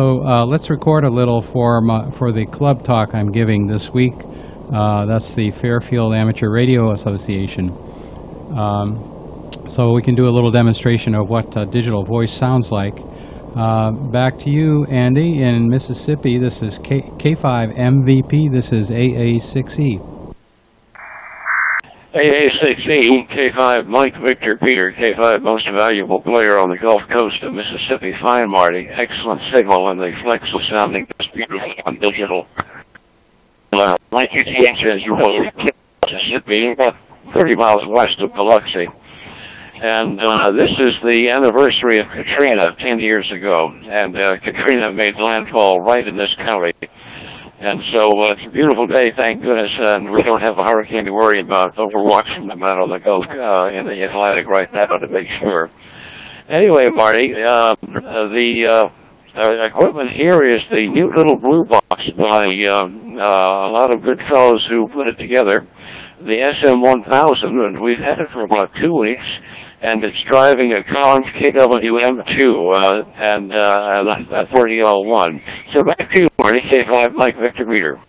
So uh, let's record a little for my, for the club talk I'm giving this week. Uh, that's the Fairfield Amateur Radio Association. Um, so we can do a little demonstration of what uh, digital voice sounds like. Uh, back to you, Andy, in Mississippi. This is K- K5 MVP. This is AA6E. AA6E, K5, Mike Victor Peter, K5, most valuable player on the Gulf Coast of Mississippi. Fine, Marty. Excellent signal, and the flex was sounding just beautiful on digital. Uh, like you as you will, Mississippi, about 30 miles west of Biloxi. And uh, this is the anniversary of Katrina 10 years ago, and uh, Katrina made landfall right in this county. And so uh, it's a beautiful day, thank goodness, and we don't have a hurricane to worry about, but we're watching them out on the Gulf uh, in the Atlantic right now to make sure. Anyway, Marty, uh, the uh, uh, equipment here is the new little blue box by um, uh, a lot of good fellows who put it together, the SM1000, and we've had it for about two weeks and it's driving a Collins KWM2 uh, and uh, a 40L1. So back to you, Marty, K5 Mike Victor Peter.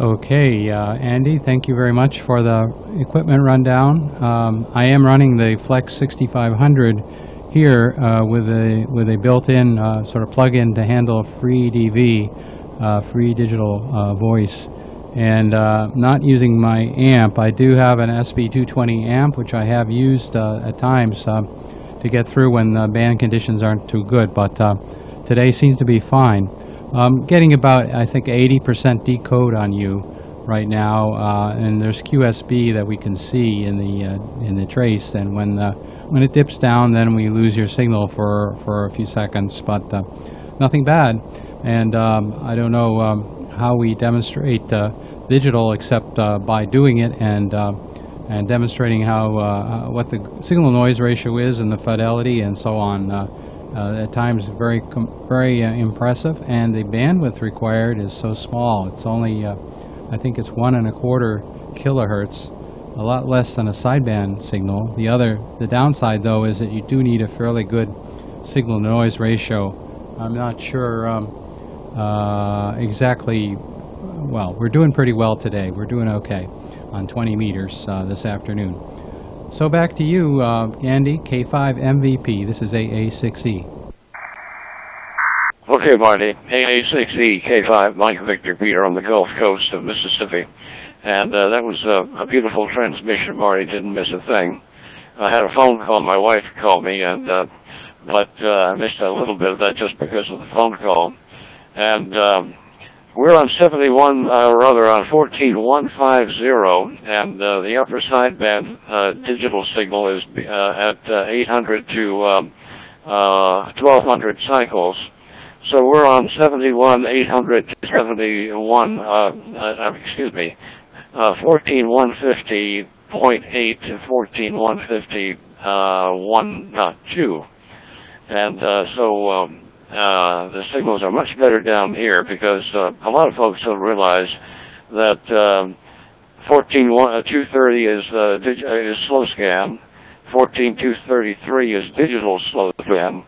Okay, uh, Andy, thank you very much for the equipment rundown. Um, I am running the Flex 6500 here uh, with a with a built-in uh, sort of plug-in to handle FreeDV, uh, free digital uh, voice and uh, not using my amp. I do have an SB220 amp, which I have used uh, at times uh, to get through when the band conditions aren't too good, but uh, today seems to be fine. I'm getting about, I think, 80% decode on you right now, uh, and there's QSB that we can see in the uh, in the trace, and when when it dips down, then we lose your signal for, for a few seconds, but nothing bad. And um, I don't know um, how we demonstrate digital except uh, by doing it and uh, and demonstrating how uh, what the signal noise ratio is and the fidelity and so on. at times, very very impressive, and the bandwidth required is so small. It's only I think it's one and a quarter kilohertz, a lot less than a sideband signal. The other, the downside though, is that you do need a fairly good signal noise ratio. I'm not sure um, uh, exactly well, we're doing pretty well today. We're doing okay on 20 meters uh, this afternoon. So back to you, uh, Andy, K5 MVP. This is AA6E. Okay, Marty. AA6E, K5, Mike Victor Peter on the Gulf Coast of Mississippi. And uh, that was a beautiful transmission, Marty. Didn't miss a thing. I had a phone call. My wife called me, and uh, but uh, I missed a little bit of that just because of the phone call. And um, we're on 71, uh, or rather on 14150, and uh, the upper sideband uh, digital signal is uh, at uh, 800 to um, uh, 1200 cycles. So we're on 71, 800 to 71, excuse me, uh, 14150.8 to 14150, uh, 1.2. And so um, uh, the signals are much better down here because uh, a lot of folks don't realize that um, 14 uh, 230 is uh, dig- uh, is slow scan, 14 233 is digital slow scan,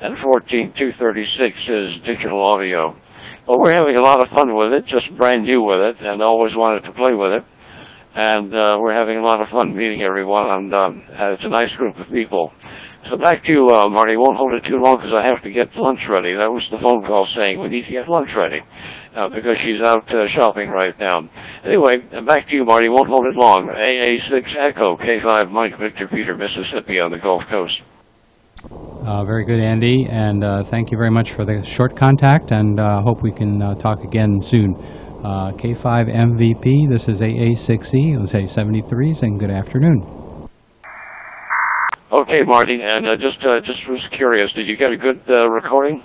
and 14 236 is digital audio. But we're having a lot of fun with it, just brand new with it, and always wanted to play with it. And uh, we're having a lot of fun meeting everyone, and um, it's a nice group of people. So back to you, uh, Marty. Won't hold it too long because I have to get lunch ready. That was the phone call saying we need to get lunch ready uh, because she's out uh, shopping right now. Anyway, back to you, Marty. Won't hold it long. AA6 Echo K5 Mike Victor Peter, Mississippi on the Gulf Coast. Uh, very good, Andy, and uh, thank you very much for the short contact, and uh, hope we can uh, talk again soon. Uh, K5 MVP, this is AA6E, let's say 73s, and good afternoon. Okay, Marty, and uh, just uh, just was curious, did you get a good uh, recording?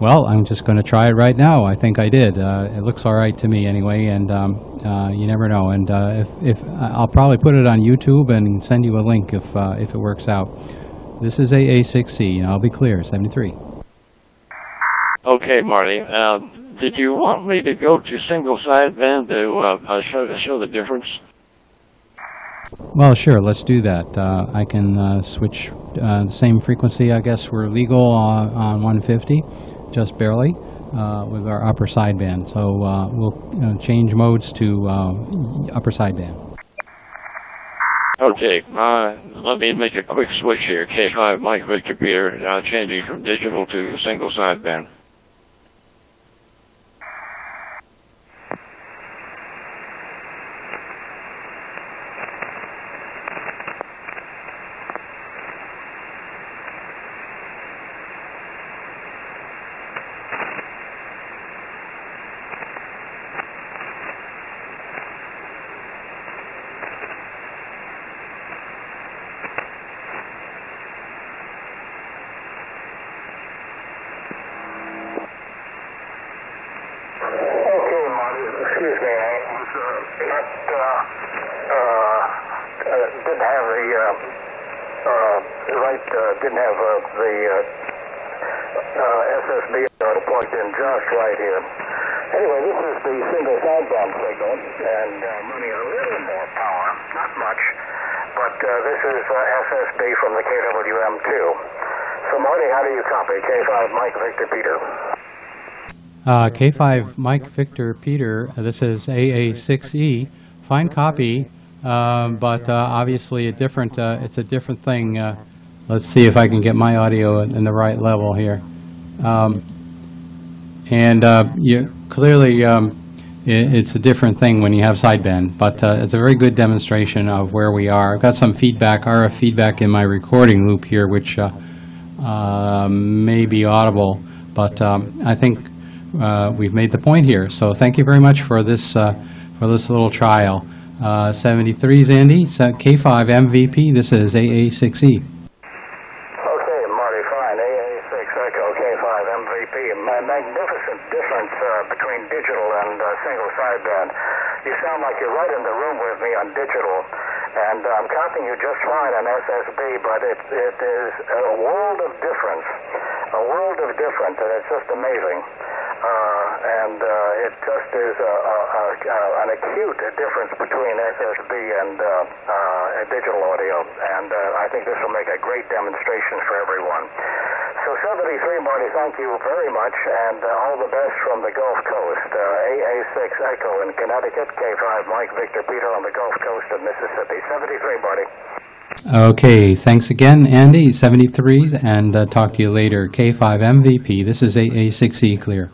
Well, I'm just going to try it right now. I think I did. Uh, it looks all right to me anyway, and um, uh, you never know. And uh, if, if I'll probably put it on YouTube and send you a link if if it works out. This is AA6E, and I'll be clear, 73. Okay, Marty. Did you want me to go to single sideband to uh, show show the difference? Well, sure, let's do that. Uh, I can uh, switch uh, the same frequency, I guess we're legal on on 150, just barely, uh, with our upper sideband. So uh, we'll uh, change modes to uh, upper sideband. Okay, uh, let me make a quick switch here. K5 Mike Victor Peter, uh, changing from digital to single sideband. Didn't have the, uh, uh, right, uh, didn't have the SSB plugged in just right here. Anyway, this is the single sideband signal, and uh, running a little more power, not much, but this is SSB from the KWM2. So, Marty, how do you copy? K5 Mike Victor Peter. Uh, K5 Mike Victor Peter, uh, this is AA6E, fine copy, um, but uh, obviously a different, uh, it's a different thing. Uh, Let's see if I can get my audio in the right level here. Um, And uh, you, clearly, um, it's a different thing when you have sideband, but uh, it's a very good demonstration of where we are. I've got some feedback, RF feedback in my recording loop here, which uh, may be audible, but um, I think we've made the point here. So thank you very much for this, for this little trial. Uh, 73's Andy, so K5 MVP, this is AA6E. Okay, Marty, fine. AA6 Echo K5 MVP. Ma- magnificent difference uh, between digital and uh, single sideband. You sound like you're right in the room with me on digital, and I'm copying you just fine on SSB, but it, it is a world of difference. A world of difference, and it's just amazing. Uh, and uh, it just is a, a, a, an acute difference between SSB and uh, uh, digital audio, and uh, I think this will make a great demonstration for everyone. So 73, Marty, thank you very much, and uh, all the best from the Gulf Coast. Uh, AA6 Echo in Connecticut, K5 Mike Victor Peter on the Gulf Coast of Mississippi. 73, Marty. Okay, thanks again, Andy, 73, and talk to you later. K5 MVP, this is AA6E clear.